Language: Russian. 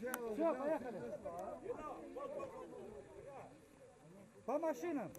Все, поехали. По машинам.